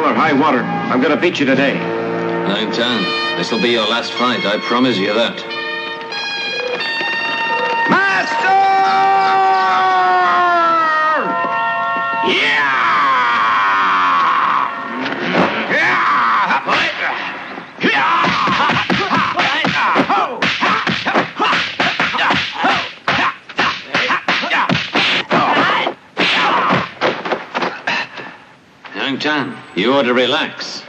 Hell or high water, I'm gonna beat you today. Lang Tan, this'll be your last fight, I promise you that. Lang you ought to relax.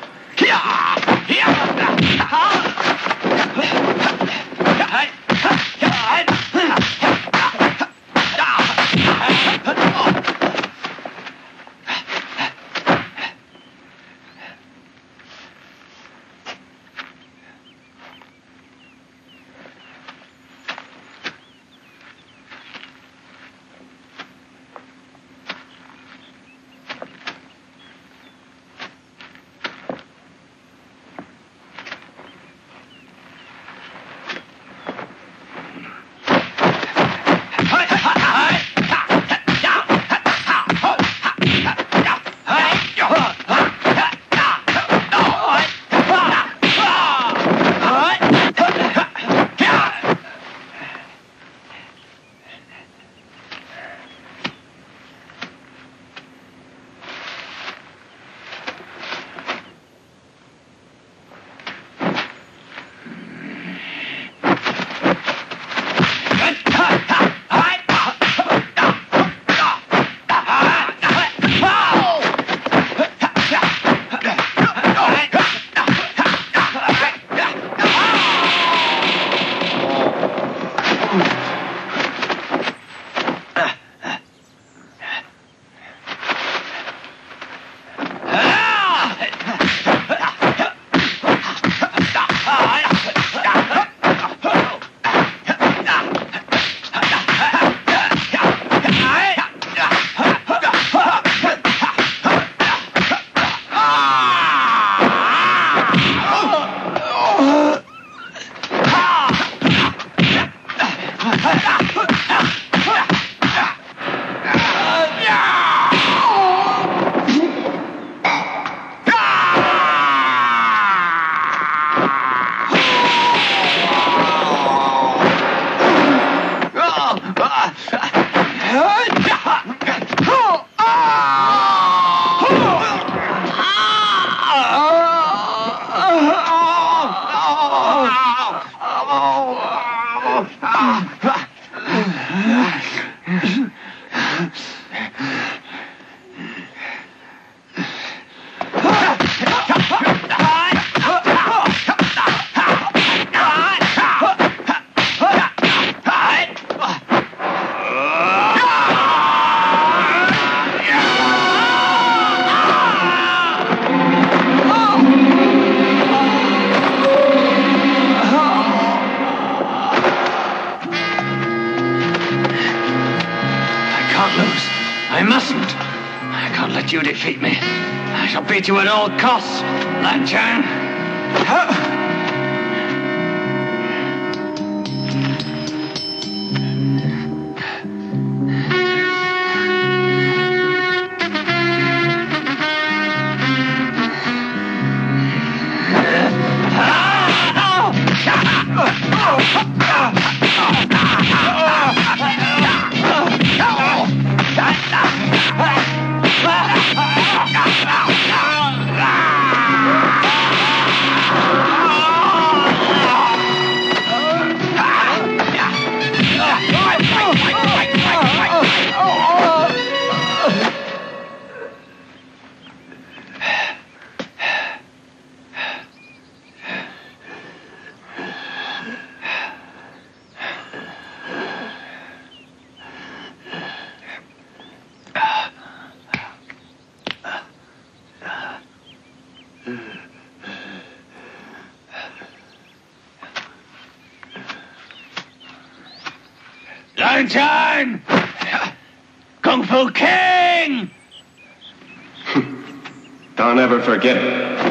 You defeat me. I shall beat you at all costs, Lan Chan! Kung Fu King! Don't ever forget it.